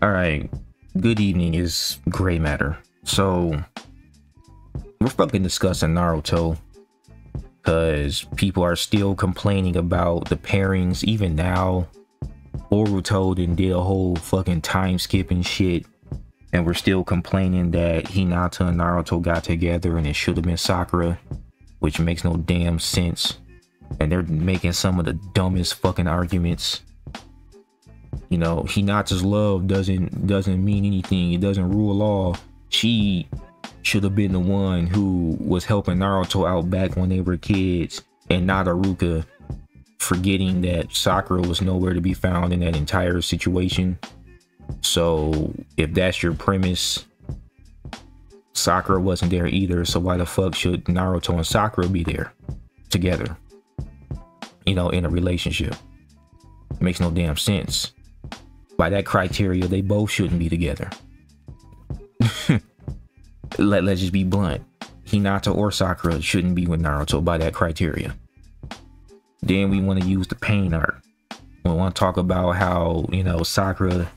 All right. Good evening is gray matter. So we're fucking discussing Naruto because people are still complaining about the pairings even now. Boruto did did a whole fucking time skipping shit and we're still complaining that Hinata and Naruto got together and it should have been Sakura, which makes no damn sense. And they're making some of the dumbest fucking arguments. You know, Hinata's love doesn't doesn't mean anything. It doesn't rule all. She should have been the one who was helping Naruto out back when they were kids and not Iruka forgetting that Sakura was nowhere to be found in that entire situation so if that's your premise, Sakura wasn't there either. So why the fuck should Naruto and Sakura be there together? You know, in a relationship. It makes no damn sense. By that criteria, they both shouldn't be together. Let, let's just be blunt. Hinata or Sakura shouldn't be with Naruto by that criteria. Then we want to use the pain arc. We want to talk about how, you know, Sakura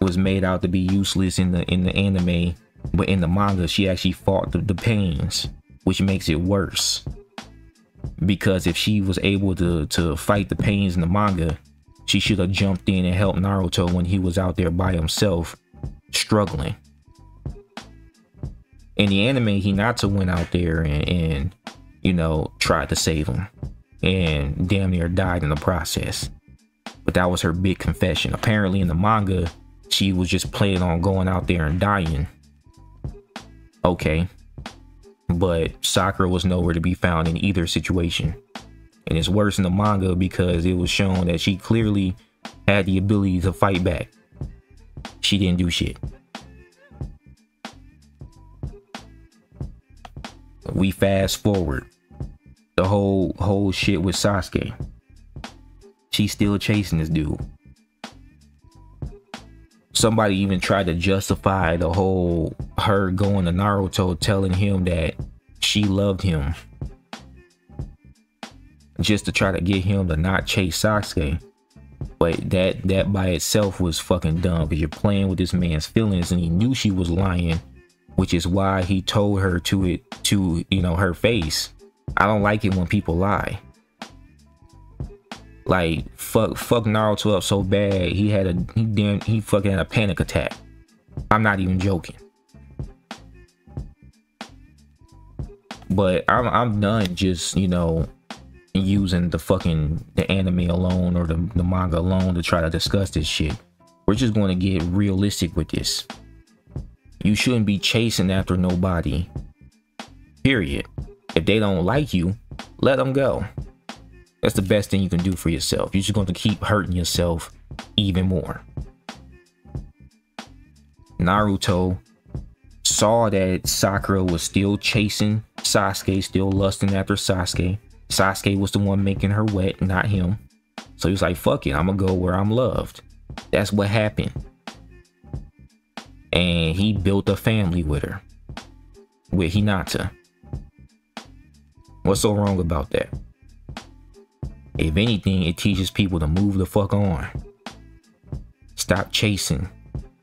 was made out to be useless in the in the anime, but in the manga she actually fought the, the pains, which makes it worse. Because if she was able to to fight the pains in the manga, she should have jumped in and helped Naruto when he was out there by himself, struggling. In the anime, Hinata went out there and, and you know tried to save him, and damn near died in the process. But that was her big confession. Apparently, in the manga, she was just planning on going out there and dying. Okay. But Sakura was nowhere to be found in either situation. And it's worse in the manga because it was shown that she clearly had the ability to fight back. She didn't do shit. We fast forward. The whole whole shit with Sasuke. She's still chasing this dude somebody even tried to justify the whole her going to Naruto telling him that she loved him just to try to get him to not chase Sasuke. But that that by itself was fucking dumb because you're playing with this man's feelings and he knew she was lying, which is why he told her to it to you know her face. I don't like it when people lie. Like fuck fuck Naruto up so bad he had a he damn he fucking had a panic attack. I'm not even joking. But I'm I'm done just, you know, using the fucking the anime alone or the, the manga alone to try to discuss this shit. We're just going to get realistic with this. You shouldn't be chasing after nobody. Period. If they don't like you, let them go. That's the best thing you can do for yourself. You're just going to keep hurting yourself even more. Naruto saw that Sakura was still chasing Sasuke, still lusting after Sasuke. Sasuke was the one making her wet, not him. So he was like, fuck it, I'm gonna go where I'm loved. That's what happened. And he built a family with her, with Hinata. What's so wrong about that? If anything, it teaches people to move the fuck on. Stop chasing.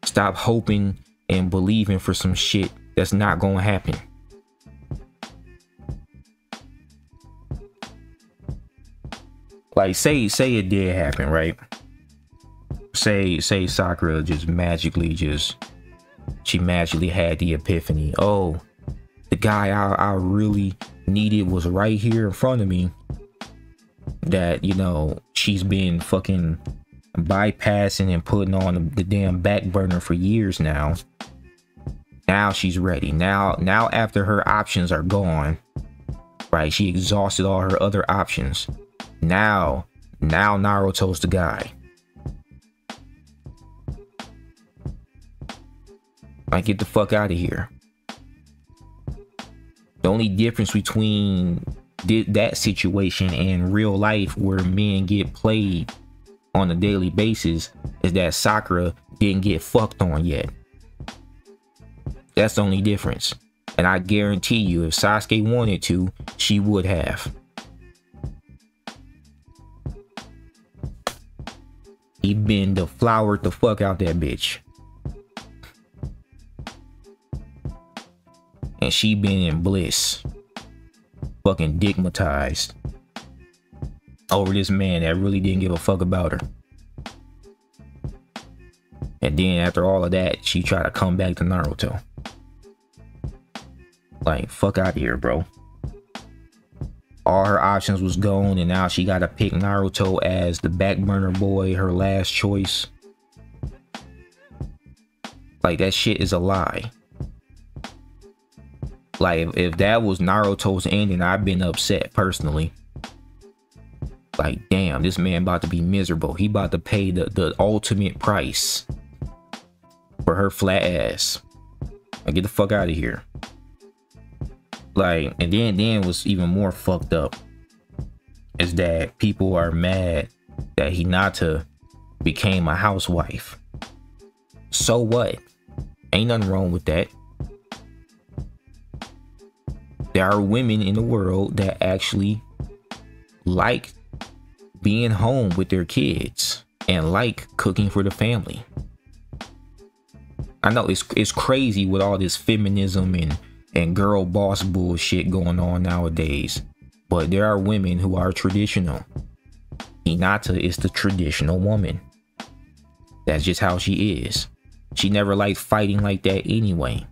Stop hoping and believing for some shit that's not gonna happen. Like say say it did happen, right? Say say Sakura just magically just she magically had the epiphany. Oh, the guy I, I really needed was right here in front of me. That you know she's been fucking bypassing and putting on the, the damn back burner for years now. Now she's ready. Now now after her options are gone right? She exhausted all her other options now now naruto's the guy like get the fuck out of here the only difference between that situation and real life where men get played on a daily basis is that Sakura didn't get fucked on yet. That's the only difference. And I guarantee you, if Sasuke wanted to, she would have. He been deflowered the fuck out that bitch. And she been in bliss. Fucking digmatized. Over this man that really didn't give a fuck about her. And then after all of that, she tried to come back to Naruto. Like, fuck out of here, bro. All her options was gone, and now she gotta pick Naruto as the back burner boy, her last choice. Like, that shit is a lie. Like, if, that was Naruto's ending, I've been upset personally. Like, damn, this man about to be miserable. He about to pay the, the ultimate price for her flat ass. Like, get the fuck out of here. Like, and then then was even more fucked up is that people are mad that Hinata became a housewife. So what? Ain't nothing wrong with that. There are women in the world that actually like being home with their kids and like cooking for the family. I know it's it's crazy with all this feminism and and girl boss bullshit going on nowadays, but there are women who are traditional. Hinata is the traditional woman. That's just how she is. She never liked fighting like that anyway.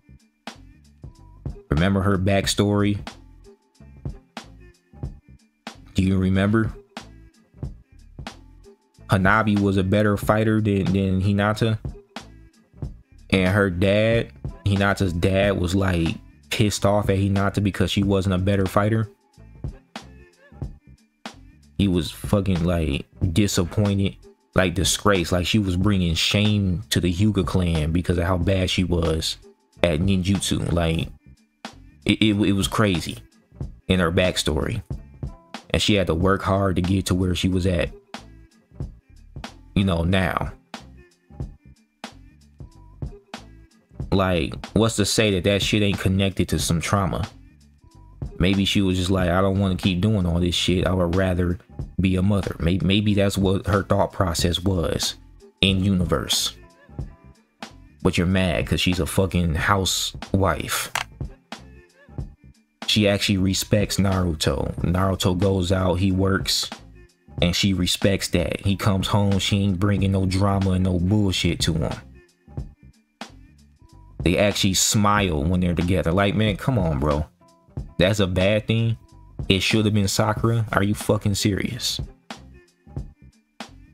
Remember her backstory? Do you remember? Hanabi was a better fighter than, than Hinata and her dad, Hinata's dad, was like pissed off at Hinata because she wasn't a better fighter. He was fucking like disappointed, like disgrace, like she was bringing shame to the Hyuga clan because of how bad she was at ninjutsu. Like it, it, it was crazy in her backstory, and she had to work hard to get to where she was at. You know now. Like, what's to say that that shit ain't connected to some trauma? Maybe she was just like, I don't want to keep doing all this shit. I would rather be a mother. Maybe, maybe that's what her thought process was in universe. But you're mad because she's a fucking housewife. She actually respects Naruto. Naruto goes out, he works, and she respects that. He comes home, she ain't bringing no drama and no bullshit to him they actually smile when they're together. Like, man, come on, bro. That's a bad thing. It should have been Sakura. Are you fucking serious?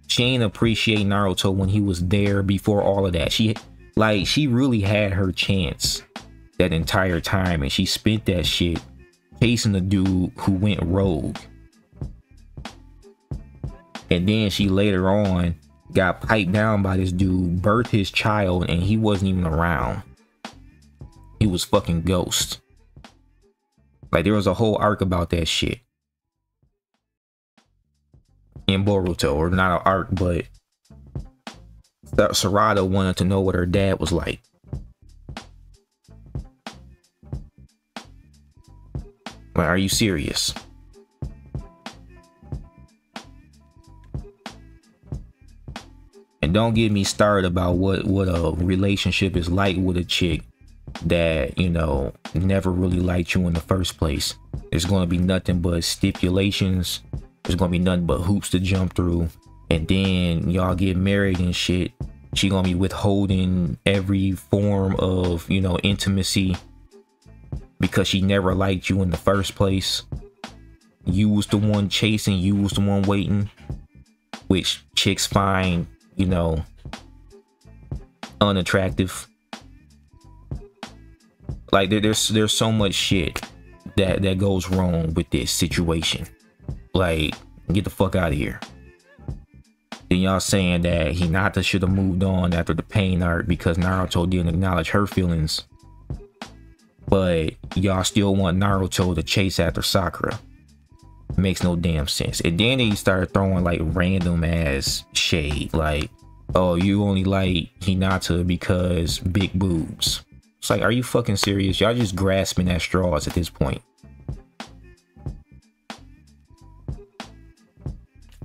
She ain't appreciate Naruto when he was there before all of that. She like she really had her chance that entire time and she spent that shit chasing the dude who went rogue. And then she later on got piped down by this dude, birthed his child, and he wasn't even around he was fucking ghost. Like there was a whole arc about that shit. In Boruto, or not an arc, but Sarada wanted to know what her dad was like. Like, are you serious? And don't get me started about what what a relationship is like with a chick that you know never really liked you in the first place. There's going to be nothing but stipulations. There's going to be nothing but hoops to jump through. And then y'all get married and shit. She gonna be withholding every form of you know intimacy because she never liked you in the first place. You was the one chasing you was the one waiting which chicks find you know unattractive like there, there's there's so much shit that that goes wrong with this situation. Like get the fuck out of here. Then y'all saying that Hinata should have moved on after the pain arc because Naruto didn't acknowledge her feelings. But y'all still want Naruto to chase after Sakura. Makes no damn sense. And then he started throwing like random ass shade. Like, oh, you only like Hinata because big boobs. It's like, are you fucking serious? Y'all just grasping at straws at this point.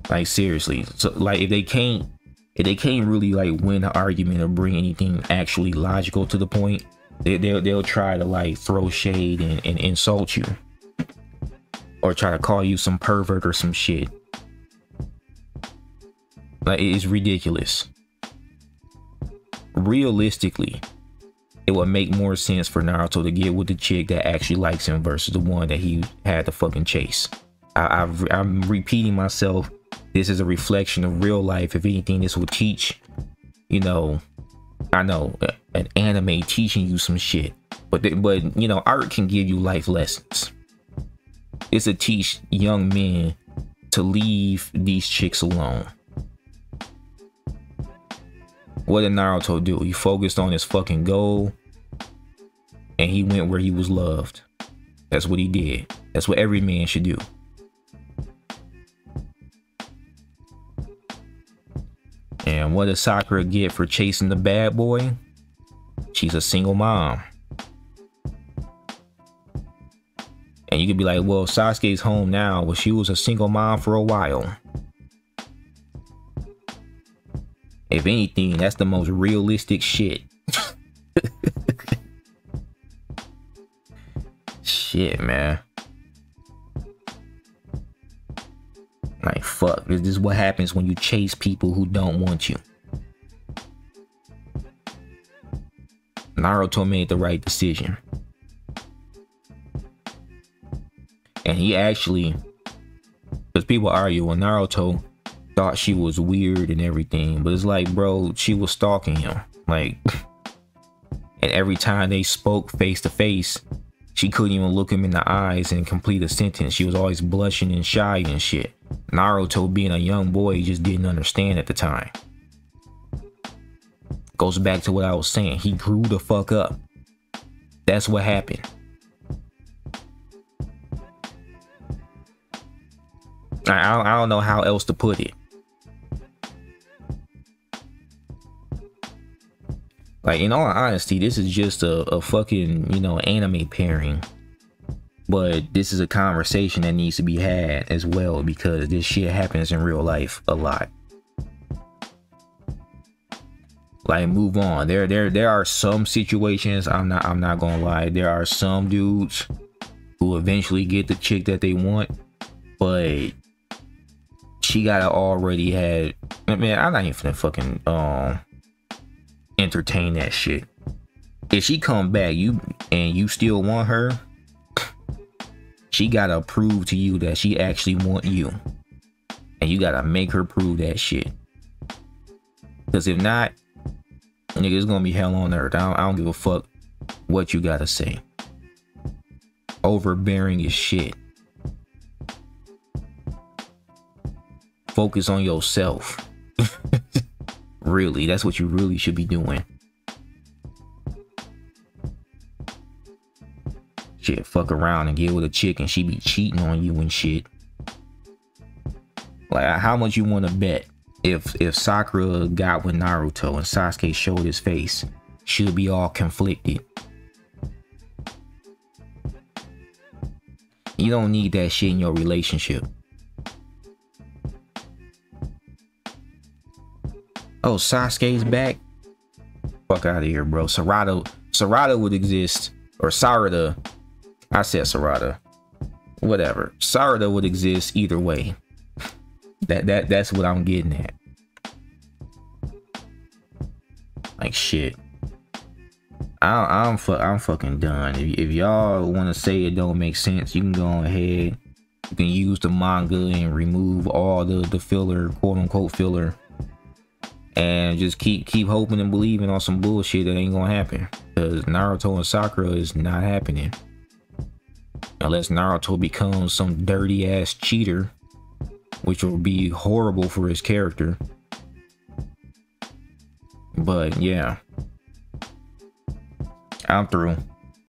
Like seriously. So like if they can't if they can't really like win an argument or bring anything actually logical to the point, they, they'll, they'll try to like throw shade and, and insult you. Or try to call you some pervert or some shit. Like, it's ridiculous. Realistically, it would make more sense for Naruto to get with the chick that actually likes him versus the one that he had to fucking chase. I, I, I'm repeating myself. This is a reflection of real life. If anything, this will teach, you know, I know uh, an anime teaching you some shit, but but you know, art can give you life lessons. It's to teach young men to leave these chicks alone. What did Naruto do? He focused on his fucking goal and he went where he was loved. That's what he did. That's what every man should do. And what does Sakura get for chasing the bad boy? She's a single mom. And you could be like, well, Sasuke's home now. Well, she was a single mom for a while. If anything, that's the most realistic shit. shit, man. Like, fuck. This is what happens when you chase people who don't want you. Naruto made the right decision. And he actually, because people argue, when Naruto thought she was weird and everything, but it's like, bro, she was stalking him. Like, and every time they spoke face to face, she couldn't even look him in the eyes and complete a sentence. She was always blushing and shy and shit. Naruto, being a young boy, just didn't understand at the time. Goes back to what I was saying. He grew the fuck up. That's what happened. I, I don't know how else to put it. Like, in all honesty, this is just a, a fucking, you know, anime pairing. But this is a conversation that needs to be had as well because this shit happens in real life a lot. Like move on. There there there are some situations, I'm not I'm not gonna lie, there are some dudes who eventually get the chick that they want, but she gotta already had I mean I'm not even fucking um entertain that shit. If she come back, you and you still want her, she gotta prove to you that she actually want you. And you gotta make her prove that shit. Cause if not, nigga, it's gonna be hell on earth. I don't, I don't give a fuck what you gotta say. Overbearing is shit. Focus on yourself. Really, that's what you really should be doing. Shit, fuck around and get with a chick and she be cheating on you and shit. Like, how much you want to bet if if Sakura got with Naruto and Sasuke showed his face, she'll be all conflicted. You don't need that shit in your relationship. Oh, Sasuke's back. Fuck out of here, bro. Sarada, Sarada would exist, or Sarada. I said Sarada. Whatever. Sarada would exist either way. That that that's what I'm getting at. Like shit. I, I'm fu I'm fucking done. If, if y'all want to say it don't make sense, you can go ahead. You can use the manga and remove all the the filler, quote unquote filler and just keep keep hoping and believing on some bullshit that ain't gonna happen. Because Naruto and Sakura is not happening. Unless Naruto becomes some dirty ass cheater which will be horrible for his character. But yeah. I'm through